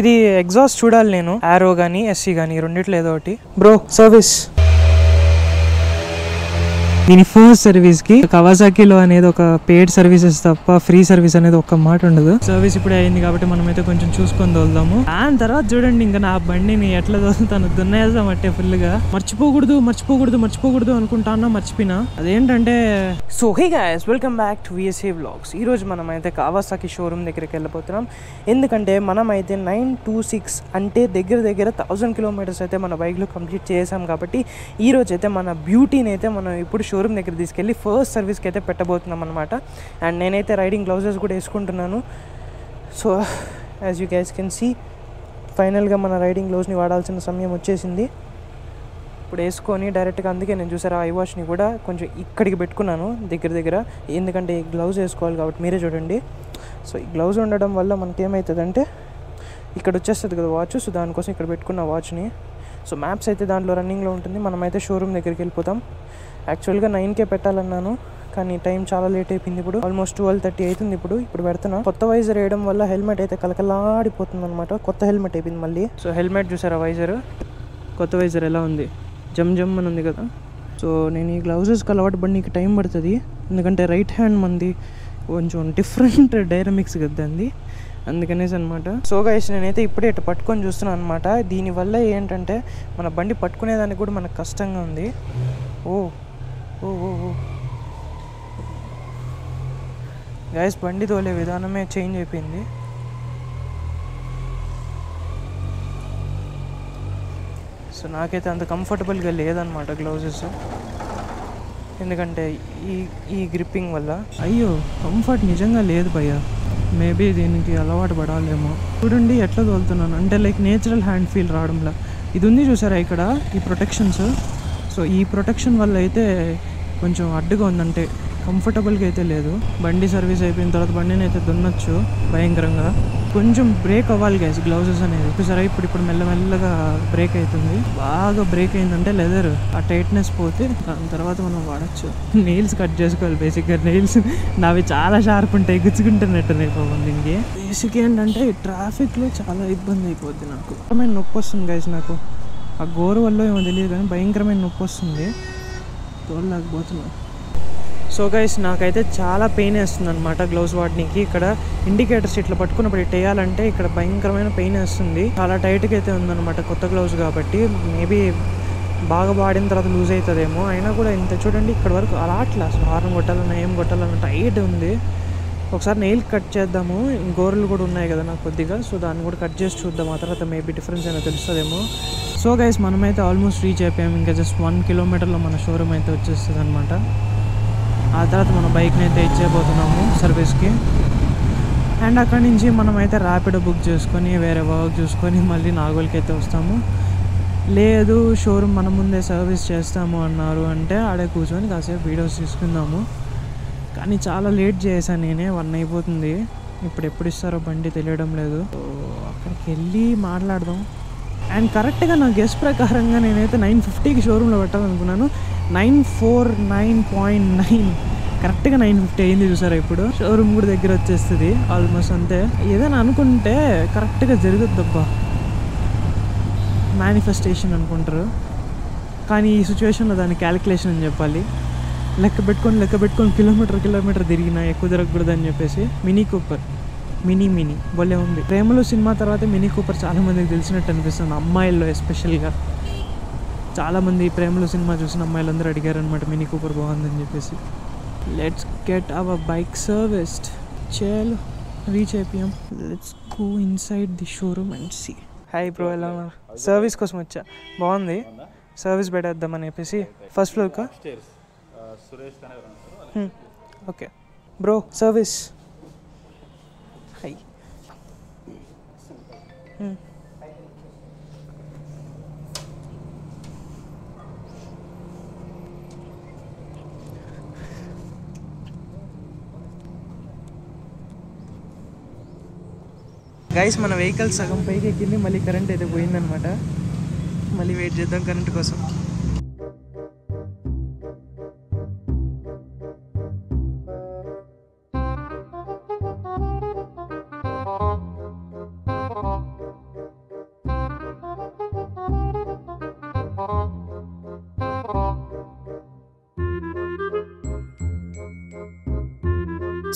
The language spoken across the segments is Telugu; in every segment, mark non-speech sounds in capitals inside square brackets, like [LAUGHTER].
ఇది ఎగ్జాస్ట్ చూడాలి నేను. ఆరో కానీ ఎస్సీ కానీ రెండిట్లో ఏదో ఒకటి. బ్రో సర్వీస్ దీని ఫస్ట్ సర్వీస్కి కవాసాకిలో అనేది ఒక పేడ్ సర్వీసెస్ తప్ప ఫ్రీ సర్వీస్ అనేది ఒక్క మాట ఉండదు. సర్వీస్ ఇప్పుడే అయింది కాబట్టి మనం అయితే కొంచెం చూసుకొని తోలుదాము. దాని తర్వాత చూడండి ఇంకా నా బండిని ఎట్లా తోలుతాను. దున్నేద్దాం అంటే ఫుల్గా. మర్చిపోకూడదు మర్చిపోకూడదు మర్చిపోకూడదు అనుకుంటానా మర్చిపోయినా. అదేంటంటే so hey guys welcome back to VSA blogs ఈ రోజు మనం అయితే కావాసాకి షోరూమ్ దగ్గరికి వెళ్ళిపోతున్నాం ఎందుకంటే మనం అయితే నైన్ టూ సిక్స్ అంటే దగ్గర దగ్గర థౌజండ్ కిలోమీటర్స్ అయితే మన బైక్లో కంప్లీట్ చేసాం కాబట్టి ఈ రోజు అయితే మన బ్యూటీని అయితే మనం ఇప్పుడు షో షోరూమ్ దగ్గర తీసుకెళ్ళి ఫస్ట్ సర్వీస్కి అయితే పెట్టబోతున్నాం అనమాట అండ్ నేనైతే రైడింగ్ గ్లౌజెస్ కూడా వేసుకుంటున్నాను. So as you guys can see ఫైనల్గా మన రైడింగ్ గ్లౌజ్ని వాడాల్సిన సమయం వచ్చేసింది. ఇప్పుడు వేసుకొని డైరెక్ట్గా అందుకే నేను చూసారా ఐ వాష్ని కూడా కొంచెం ఇక్కడికి పెట్టుకున్నాను దగ్గర దగ్గర. ఎందుకంటే ఈ గ్లౌజ్ వేసుకోవాలి కాబట్టి మీరే చూడండి. సో ఈ గ్లౌజ్ ఉండడం వల్ల మనకేమవుతుందంటే ఇక్కడ వచ్చేస్తుంది కదా వాచ్ సో దానికోసం ఇక్కడ పెట్టుకున్న వాచ్ని. సో మ్యాప్స్ అయితే దాంట్లో రన్నింగ్లో ఉంటుంది. మనమైతే షోరూమ్ దగ్గరికి వెళ్ళిపోతాం. యాక్చువల్గా నైన్కే పెట్టాలన్నాను కానీ టైం చాలా లేట్ అయిపోయింది ఇప్పుడు. ఆల్మోస్ట్ ట్వెల్వ్ థర్టీ అవుతుంది ఇప్పుడు ఇప్పుడు పెడుతున్నా. కొత్త వైజర్ వేయడం వల్ల హెల్మెట్ అయితే కలకలాడిపోతుంది అనమాట కొత్త హెల్మెట్ అయిపోయింది మళ్ళీ. సో హెల్మెట్ చూసారా వైజర్? కొత్త వైజర్ ఎలా ఉంది? జమ్ జమ్ అని ఉంది కదా. సో నేను ఈ గ్లౌజెస్కి అలవాటు పడినీకి టైం పడుతుంది. ఎందుకంటే రైట్ హ్యాండ్ మంది కొంచెం డిఫరెంట్ [LAUGHS] డైనమిక్స్ కదా అందుకనేసి అనమాట సో గైస్ నేనైతే ఇప్పుడే ఇటు పట్టుకొని చూస్తున్నాను అనమాట దీనివల్ల ఏంటంటే మన బండి పట్టుకునేదానికి కూడా మనకు కష్టంగా ఉంది. ఓ ఓ ఓ ఓ. గైస్ బండి తోలే విధానమే చేంజ్ అయిపోయింది. సో నాకైతే అంత కంఫర్టబుల్గా లేదనమాట గ్లౌజెస్. ఎందుకంటే ఈ ఈ గ్రిప్పింగ్ వల్ల. అయ్యో కంఫర్ట్ నిజంగా లేదు భయ్యా. మేబీ దీనికి అలవాటు పడాలేమో. చూడండి ఎట్లా తోలుతున్నాను. అంటే లైక్ నేచురల్ హ్యాండ్ ఫీల్ రావడంలా. ఇది ఉంది చూసారా ఇక్కడ? ఈ ప్రొటెక్షన్స్. సో ఈ ప్రొటెక్షన్ వల్ల అయితే కొంచెం అడ్డుగా ఉందంటే కంఫర్టబుల్గా అయితే లేదు. బండి సర్వీస్ అయిపోయిన తర్వాత బండిని అయితే దున్నచ్చు భయంకరంగా. కొంచెం బ్రేక్ అవ్వాలి గ్యాస్ గ్లౌజెస్ అనేది. సరే ఇప్పుడు ఇప్పుడు మెల్లమెల్లగా బ్రేక్ అవుతుంది. బాగా బ్రేక్ అయిందంటే లెదర్ ఆ టైట్నెస్ పోతే దాని తర్వాత మనం వాడచ్చు. నెయిల్స్ కట్ చేసుకోవాలి బేసిక్గా నెయిల్స్ నావి చాలా షార్ప్ ఉంటాయి గుచ్చుకుంటున్నట్టున్నాయి పాపం దీనికి. బేసిక్ ఏంటంటే ట్రాఫిక్లో చాలా ఇబ్బంది అయిపోద్ది నాకు. భయంకరమైన నొప్పి వస్తుంది గైస్ నాకు. ఆ గోరు వల్ల ఏమో తెలియదు కానీ భయంకరమైన నొప్పి వస్తుంది. తోడలేకపోతున్నాను సో గైస్ నాకైతే చాలా పెయిన్ వేస్తుంది అనమాట గ్లౌస్ వాడడానికి ఇక్కడ ఇండికేటర్స్ ఇట్లా పట్టుకున్నప్పుడు ఇట్లా వేయాలంటే ఇక్కడ భయంకరమైన పెయిన్ వేస్తుంది. చాలా టైట్గా అయితే ఉందన్నమాట కొత్త గ్లౌస్ కాబట్టి. మేబీ బాగా వాడిన తర్వాత లూజ్ అవుతుందేమో. అయినా కూడా ఇంత చూడండి ఇక్కడ వరకు అలా అట్లా అసలు హార్న్ కొట్టాలన్నా ఏం కొట్టాలన్నా టైట్ ఉంది. ఒకసారి నెయిల్ కట్ చేద్దాము. గోర్లు కూడా ఉన్నాయి కదా నాకు కొద్దిగా. సో దాన్ని కూడా కట్ చేసి చూద్దాం. ఆ తర్వాత మేబీ డిఫరెన్స్ అయినా తెలుస్తుందేమో. సో గైస్ మనమైతే ఆల్మోస్ట్ రీచ్ అయిపోయాము ఇంకా జస్ట్ వన్ కిలోమీటర్లో మన షోరూమ్ అయితే వచ్చేస్తుంది అనమాట ఆ తర్వాత మన బైక్ని అయితే ఇచ్చేపోతున్నాము సర్వీస్కి అండ్ అక్కడి నుంచి మనం అయితే ర్యాపిడో బుక్ చేసుకొని వేరే వర్క్ చూసుకొని మళ్ళీ నాగోల్కి అయితే వస్తాము. లేదు షోరూమ్ మన ముందే సర్వీస్ చేస్తాము అన్నారు అంటే ఆడే కూర్చొని కాసేపు వీడియోస్ తీసుకుందాము. కానీ చాలా లేట్ చేశాను నేనే వన్ అయిపోతుంది. ఇప్పుడు ఎప్పుడు ఇస్తారో బండి తెలియడం లేదు. అక్కడికి వెళ్ళి మాట్లాడదాం. అండ్ కరెక్ట్గా నా గెస్ట్ ప్రకారంగా నేనైతే నైన్ ఫిఫ్టీకి షోరూంలో పెట్టాలనుకున్నాను. Nine four nine point nine. కరెక్ట్గా నైన్ ఫిఫ్టీ అయింది చూసారా ఇప్పుడు? షోరూమ్ కూడా దగ్గర వచ్చేస్తుంది ఆల్మోస్ట్ అంతే. ఏదైనా అనుకుంటే కరెక్ట్గా జరుగుద్దబ్బా. మేనిఫెస్టేషన్ అనుకుంటారు. కానీ ఈ సిచ్యువేషన్లో దాని క్యాలిక్యులేషన్ అని చెప్పాలి. లెక్క పెట్టుకొని లెక్క పెట్టుకొని కిలోమీటర్ కిలోమీటర్ తిరిగినా ఎక్కువ తిరగకూడదు అని చెప్పేసి మినీ కూపర్. Mini mini. భలే ఉంది. ప్రేమలో సినిమా తర్వాత మినీ కూపర్ చాలామందికి తెలిసినట్టు అనిపిస్తుంది అమ్మాయిల్లో ఎస్పెషల్గా చాలామంది ప్రేమలో సినిమా చూసిన అమ్మాయిలందరూ అడిగారు అనమాట మినీ కూపర్ బాగుందని చెప్పేసి. Let's get our bike serviced చేయాలి రీచ్ అయిపోయాం. Let's go inside the showroom and see hi bro ఎలా ఉన్నారు? సర్వీస్ కోసం వచ్చా. బాగుంది. సర్వీస్ పెట్టేద్దామని చెప్పేసి. First ఫ్లోర్కా okay bro service hi guys మన వెహికల్ సగం పైకి ఎక్కింది మళ్ళీ కరెంట్ అయితే పోయిందనమాట మళ్ళీ వెయిట్ చేద్దాం కరెంట్ కోసం.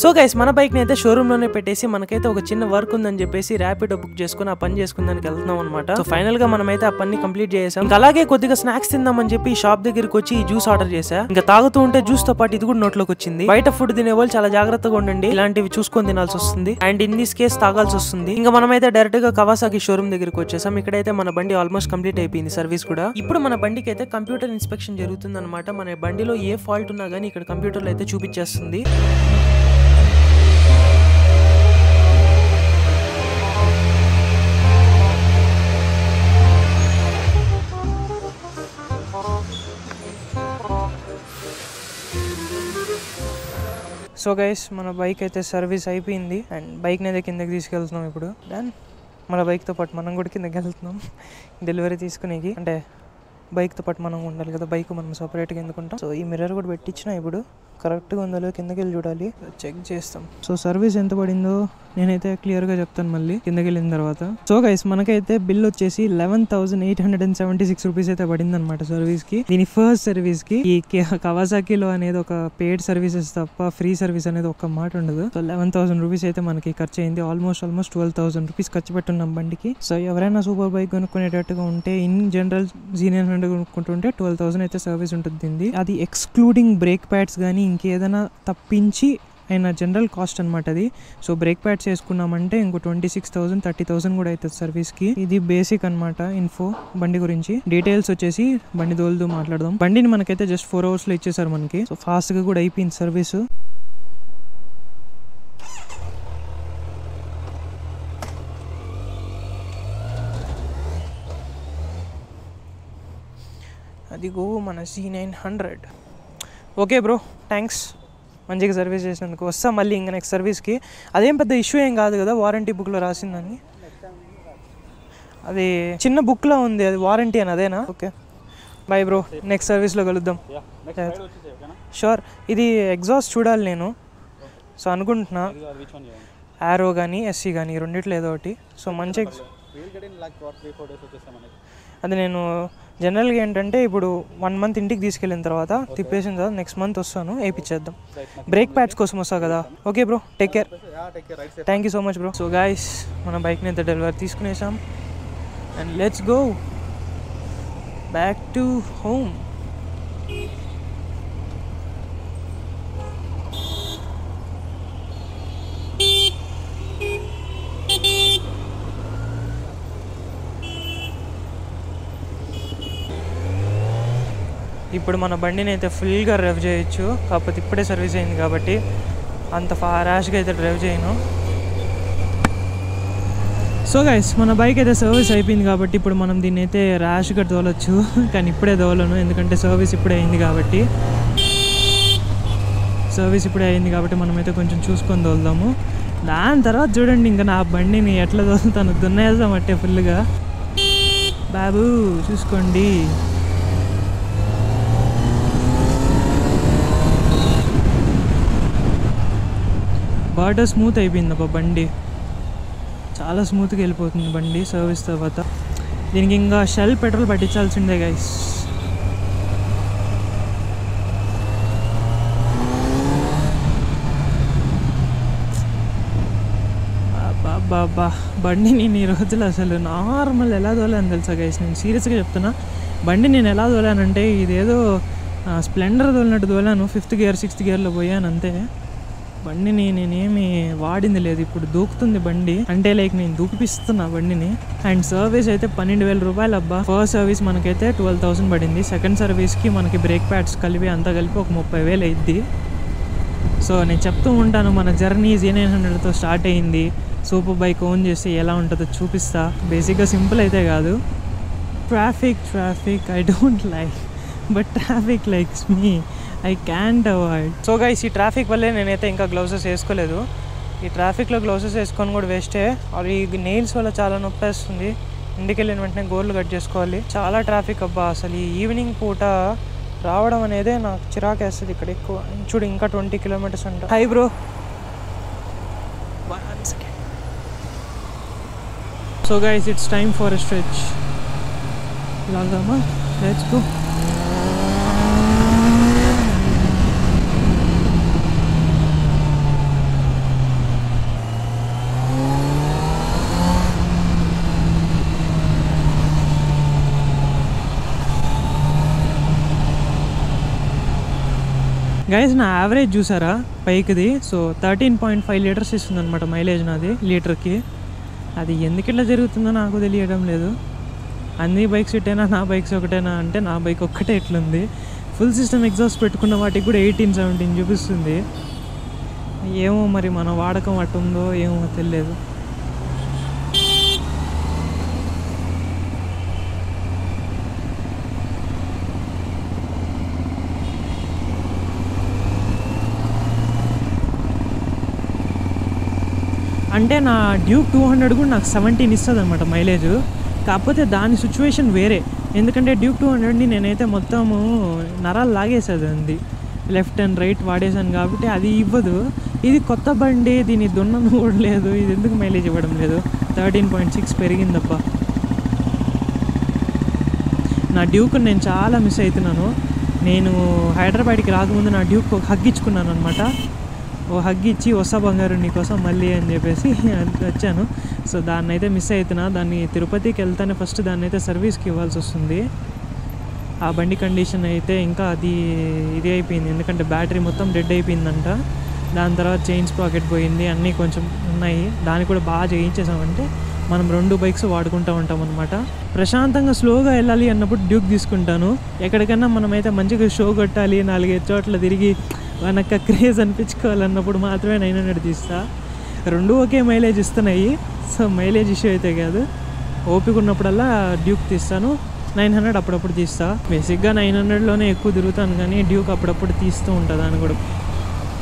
సో గైస్ మన బైక్ని అయితే షోరూంలోనే పెట్టేసి మనకైతే ఒక చిన్న వర్క్ ఉందని చెప్పేసి ర్యాపిడో బుక్ చేసుకుని ఆ పని చేసుకుందానికి వెళ్తున్నాం అనమాట సో ఫైనల్గా మనమైతే ఆ పని కంప్లీట్ చేసాం ఇంకా అలాగే కొద్దిగా స్నాక్స్ తిందామని చెప్పి షాప్ దగ్గరికి వచ్చి ఈ జ్యూస్ ఆర్డర్ చేశా. ఇంకా తాగుతూ ఉంటే జ్యూస్తో పాటు ఇది కూడా నోట్లోకి వచ్చింది. బయట ఫుడ్ తినే వాళ్ళు చాలా జాగ్రత్తగా ఉండండి. ఇలాంటివి చూసుకొని తినాల్సి వస్తుంది. అండ్ ఇన్ దిస్ కేస్ తాగాల్సి వస్తుంది. ఇంకా మనమైతే డైరెక్ట్గా కవాసాకి షోరూమ్ దగ్గరికి వచ్చేసాం. ఇక్కడైతే మన బండి ఆల్మోస్ట్ కంప్లీట్ అయిపోయింది సర్వీస్ కూడా. ఇప్పుడు మన బండికి అయితే కంప్యూటర్ ఇన్స్పెక్షన్ జరుగుతుంది అనమాట మన బండిలో ఏ ఫాల్ట్ ఉన్నా గానీ ఇక్కడ కంప్యూటర్లో అయితే చూపించేస్తుంది. సో గైస్ మన బైక్ అయితే సర్వీస్ అయిపోయింది. అండ్ బైక్ని అయితే కిందకి తీసుకెళ్తున్నాం ఇప్పుడు. దెన్ మన బైక్తో పాటు మనం కూడా కిందకి వెళ్తున్నాం. [LAUGHS] డెలివరీ తీసుకునేకి. అంటే బైక్తో పాటు మనం ఉండాలి కదా బైక్ మనం సపరేట్గా ఎందుకుంటాం? సో ఈ మిర్రర్ కూడా పెట్టించిన ఇప్పుడు. కరెక్ట్గా ఉందో కిందకి వెళ్ళి చూడాలి. చెక్ చేస్తాం. సో సర్వీస్ ఎంత పడిందో నేనైతే క్లియర్గా చెప్తాను మళ్ళీ. కిందకి వెళ్ళిన తర్వాత. సో గైస్ మనకైతే బిల్ వచ్చేసి eleven thousand eight hundred and seventy six rupees అయితే పడింది అనమాట సర్వీస్కి. దీని ఫస్ట్ సర్వీస్కి ఈ కవాసాకిలో అనేది ఒక పెయిడ్ సర్వీసెస్ తప్ప ఫ్రీ సర్వీస్ అనేది ఒక మాట ఉండదు. సో లెవెన్ థౌసండ్ రూపీస్ అయితే మనకి ఖర్చు అయింది. Almost almost twelve thousand rupees ఖర్చు పెట్టున్నాం బండికి. సో ఎవరైనా సూపర్ బైక్ కొనుక్కునేటట్టుగా ఉంటే ఇన్ జనరల్ జీనియర్ హండ్రెడ్ కొనుక్కుంటుంటే ట్వెల్వ్ థౌసండ్ అయితే సర్వీస్ ఉంటుంది దీనిది. అది ఎక్స్క్లూడింగ్ బ్రేక్ ప్యాడ్స్ కానీ ఇంకేదైనా తప్పించి అయిన జనరల్ కాస్ట్ అనమాట అది. సో బ్రేక్ ప్యాడ్స్ వేసుకున్నామంటే ఇంకో twenty six thousand thirty thousand కూడా అవుతుంది సర్వీస్కి ఇది బేసిక్ అనమాట ఇన్ఫో బండి గురించి. డీటెయిల్స్ వచ్చేసి బండి దోలుతూ మాట్లాడదాం. బండిని మనకైతే జస్ట్ ఫోర్ అవర్స్లో ఇచ్చేసారు మనకి. సో ఫాస్ట్గా కూడా అయిపోయింది సర్వీస్. అదిగో మన Z nine hundred. Okay bro thanks మంచిగా సర్వీస్ చేసినందుకు. వస్తా మళ్ళీ ఇంకా నెక్స్ట్ సర్వీస్కి. అదేం పెద్ద ఇష్యూ ఏం కాదు కదా వారంటీ బుక్లో రాసిందని. అది చిన్న బుక్లో ఉంది అది వారంటీ అని అదేనా? ఓకే. బాయ్ బ్రో నెక్స్ట్ సర్వీస్లో కలుద్దాం. షూర్ ఇది ఎగ్జాస్ట్ చూడాలి నేను. సో అనుకుంటున్నా. యారో కానీ ఎస్సీ కానీ రెండిట్లో ఏదో ఒకటి. సో మంచి అది నేను జనరల్గా ఏంటంటే ఇప్పుడు వన్ మంత్ ఇంటికి తీసుకెళ్ళిన తర్వాత తిప్పేసిన తర్వాత నెక్స్ట్ మంత్ వస్తాను వేయించేద్దాం బ్రేక్ ప్యాడ్స్ కోసం వస్తా కదా? Okay bro take care thank you so much bro so guys మన బైక్ని అయితే delivery తీసుకునేసాం. And let's go back to home ఇప్పుడు మన బండిని అయితే ఫుల్గా డ్రైవ్ చేయొచ్చు కాకపోతే ఇప్పుడే సర్వీస్ అయింది కాబట్టి అంత ఫా ర్యాష్గా అయితే డ్రైవ్ చేయను. సో గైస్ మన బైక్ అయితే సర్వీస్ అయిపోయింది కాబట్టి ఇప్పుడు మనం దీన్ని అయితే ర్యాష్గా తోలొచ్చు కానీ ఇప్పుడే తోలను ఎందుకంటే సర్వీస్ ఇప్పుడే అయింది కాబట్టి. సర్వీస్ ఇప్పుడే అయింది కాబట్టి మనమైతే కొంచెం చూసుకొని తోలుదాము. దాని తర్వాత చూడండి ఇంకా నా బండిని ఎట్లా తోలుతాను దున్నేద్దామట్టే ఫుల్గా బాబు చూసుకోండి. బాగా స్మూత్ అయిపోయింది అబ్బా బండి. చాలా స్మూత్గా వెళ్ళిపోతుంది బండి సర్వీస్ తర్వాత. దీనికి ఇంకా షెల్ పెట్రోల్ పట్టించాల్సిందే గైస్ బాబా బండి నేను ఈ రోజులు అసలు నార్మల్ ఎలా తోలాను తెలుసా గైస్ నేను సీరియస్గా చెప్తున్నా. బండి నేను ఎలా తోలానంటే ఇదేదో స్ప్లెండర్ తోలినట్టు తోలాను. ఫిఫ్త్ గియర్ సిక్స్త్ గియర్లో పోయాను అంతే. బండిని నేనేమి వాడింది లేదు. ఇప్పుడు దూకుతుంది బండి. అంటే లైక్ నేను దూకిపిస్తున్నా బండిని. అండ్ సర్వీస్ అయితే పన్నెండు వేల రూపాయలు అబ్బా. ఫస్ట్ సర్వీస్ మనకైతే ట్వెల్వ్ థౌసండ్ పడింది. సెకండ్ సర్వీస్కి మనకి బ్రేక్ ప్యాడ్స్ కలిపి అంతా కలిపి ఒక ముప్పై వేలు అయింది సో నేను చెప్తూ ఉంటాను మన జర్నీ జీ నైన్ హండ్రెడ్తో స్టార్ట్ అయింది. సూపర్ బైక్ ఓన్ చేసి ఎలా ఉంటుందో చూపిస్తా. బేసిక్గా సింపుల్ అయితే కాదు. Traffic traffic I don't like. But traffic likes me. I can't avoid so guys ఈ ట్రాఫిక్ వల్లే నేనైతే ఇంకా గ్లౌసెస్ వేసుకోలేదు. ఈ ట్రాఫిక్లో గ్లౌసెస్ వేసుకొని కూడా వేస్టే ఈ నెయిల్స్ వల్ల చాలా నొప్పి వేస్తుంది ఇంటికి వెళ్ళిన వెంటనే గోర్లు కట్ చేసుకోవాలి. చాలా ట్రాఫిక్ అబ్బా అసలు ఈ ఈవినింగ్ పూట రావడం అనేదే నాకు చిరాకు వేస్తుంది ఇక్కడ ఎక్కువ. చూడు ఇంకా ట్వంటీ కిలోమీటర్స్ అంట. Hi bro so guys it's time for stretch లాగామా let's go guys నా యావరేజ్ చూసారా? బైక్ది so thirteen point five litres ఇస్తుందన్నమాట mileage నాది లీటర్కి. అది ఎందుకు ఇట్లా జరుగుతుందో నాకు తెలియడం లేదు. అన్ని బైక్స్ ఇట్టేనా నా బైక్స్ ఒకటేనా అంటే నా బైక్ ఒక్కటే ఇట్లుంది. ఫుల్ సిస్టమ్ ఎగ్జాస్ట్ పెట్టుకున్న వాటికి కూడా ఎయిటీన్ సెవెంటీన్ చూపిస్తుంది. ఏమో మరి మన వాడకం అట్టు ఉందో ఏమో తెలియదు. అంటే నా డ్యూక్ టూ హండ్రెడ్ కూడా నాకు సెవెంటీన్ ఇస్తుంది అనమాట మైలేజ్. కాకపోతే దాని సిచ్యువేషన్ వేరే. ఎందుకంటే డ్యూక్ టూ హండ్రెడ్ని నేనైతే మొత్తము నరాలు లాగేసేది అంది. లెఫ్ట్ అండ్ రైట్ వాడేసాను కాబట్టి అది ఇవ్వదు. ఇది కొత్త బండి దీని దున్నం కూడా లేదు. ఇది ఎందుకు మైలేజ్ ఇవ్వడం లేదు? థర్టీన్ పాయింట్ సిక్స్ పెరిగిందబ్బా. నా డ్యూక్ నేను చాలా మిస్ అవుతున్నాను నేను హైదరాబాద్కి రాకముందు నా డ్యూక్ హగ్గించుకున్నాను అనమాట ఓ హగ్ ఇచ్చి వస్తా బంగారు నీకోసం మళ్ళీ అని చెప్పేసి వచ్చాను. సో దాన్ని అయితే మిస్ అవుతున్నా దాన్ని తిరుపతికి వెళ్తానే ఫస్ట్ దాన్ని అయితే సర్వీస్కి ఇవ్వాల్సి వస్తుంది. ఆ బండి కండిషన్ అయితే ఇంకా అది ఇది అయిపోయింది. ఎందుకంటే బ్యాటరీ మొత్తం డెడ్ అయిపోయిందంట. దాని తర్వాత చైన్స్ పాకెట్ పోయింది. అన్నీ కొంచెం ఉన్నాయి. దాన్ని కూడా బాగా చేయించేసామంటే మనం రెండు బైక్స్ వాడుకుంటూ ఉంటాం అనమాట ప్రశాంతంగా స్లోగా వెళ్ళాలి అన్నప్పుడు డ్యూక్ తీసుకుంటాను. ఎక్కడికైనా మనమైతే మంచిగా షో కొట్టాలి నాలుగైదు చోట్ల తిరిగి వెనక క్రేజ్ అనిపించుకోవాలన్నప్పుడు మాత్రమే నైన్ హండ్రెడ్ తీస్తా. రెండు ఒకే మైలేజ్ ఇస్తున్నాయి. సో మైలేజ్ ఇష్యూ అయితే కాదు. ఓపిక ఉన్నప్పుడల్లా డ్యూక్ తీస్తాను. నైన్ హండ్రెడ్ అప్పుడప్పుడు తీస్తా. బేసిక్గా నైన్ హండ్రెడ్లోనే ఎక్కువ తిరుగుతాను కానీ డ్యూక్ అప్పుడప్పుడు తీస్తూ ఉంటుంది దాన్ని కూడా.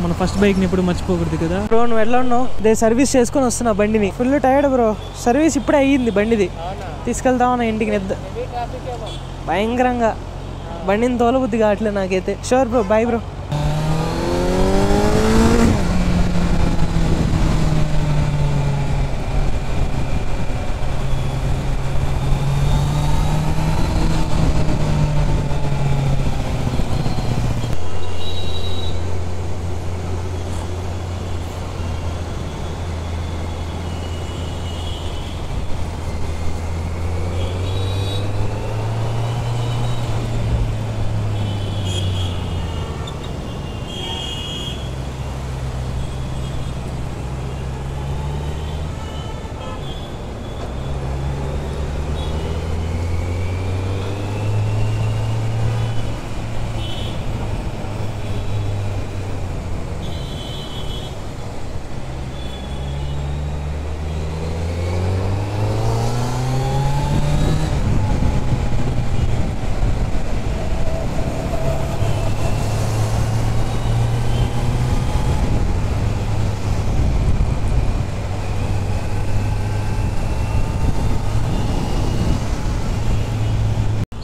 మన ఫస్ట్ బైక్ని ఎప్పుడు మర్చిపోకూడదు కదా. బ్రో నువ్వు ఎలా ఉన్నావు? దే సర్వీస్ చేసుకొని వస్తున్నా బండిని. Full tired bro. సర్వీస్ ఇప్పుడే అయ్యింది బండిది. తీసుకెళ్తామన్నా ఇంటికి నిద్ర భయంకరంగా. బండిని తోలబుద్ధి కావట్లేదు నాకైతే. Sure bro bye bro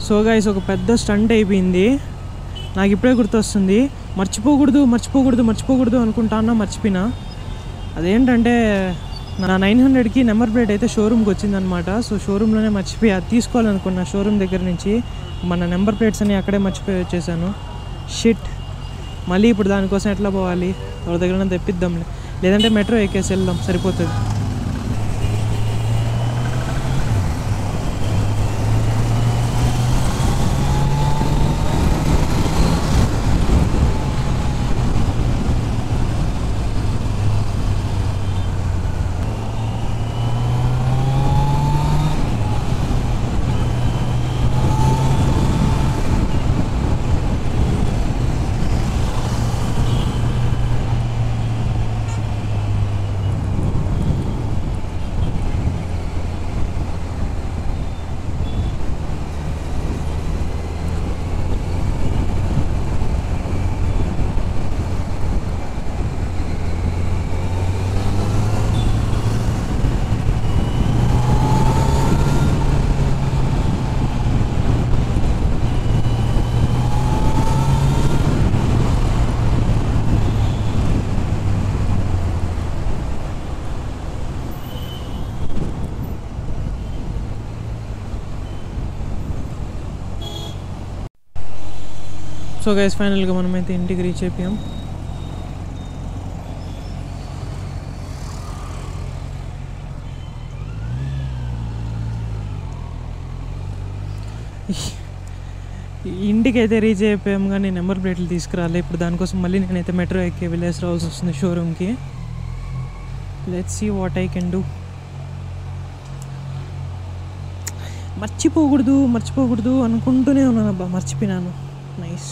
so guys ఒక పెద్ద స్టంట్ అయిపోయింది. నాకు ఇప్పుడే గుర్తొస్తుంది. మర్చిపోకూడదు మర్చిపోకూడదు మర్చిపోకూడదు అనుకుంటా అన్నా మర్చిపోయినా. అదేంటంటే నా నైన్ హండ్రెడ్కి నెంబర్ ప్లేట్ అయితే షోరూమ్కి వచ్చిందనమాట సో షోరూంలోనే మర్చిపోయి అది తీసుకోవాలనుకున్నా షోరూమ్ దగ్గర నుంచి మన నెంబర్ ప్లేట్స్ అని అక్కడే మర్చిపోయి వచ్చేసాను. షిట్ మళ్ళీ ఇప్పుడు దానికోసం ఎట్లా పోవాలి? ఎవరి దగ్గర తెప్పిద్దాంలే. లేదంటే మెట్రో ఎక్కేసి వెళ్దాం. సరిపోతుంది. సో గైస్ ఫైనల్గా మనమైతే ఇంటికి రీచ్ అయిపోయాం. ఇంటికి అయితే రీచ్ అయిపోయాం కానీ నెంబర్ ప్లేట్లు తీసుకురాలే. ఇప్పుడు దానికోసం మళ్ళీ నేనైతే మెట్రో ఎక్కి విలేజ్ రావాల్సి వస్తుంది షోరూమ్కి let see what I can do మర్చిపోకూడదు మర్చిపోకూడదు అనుకుంటూనే ఉన్నాను అబ్బా మర్చిపోయినాను. నైస్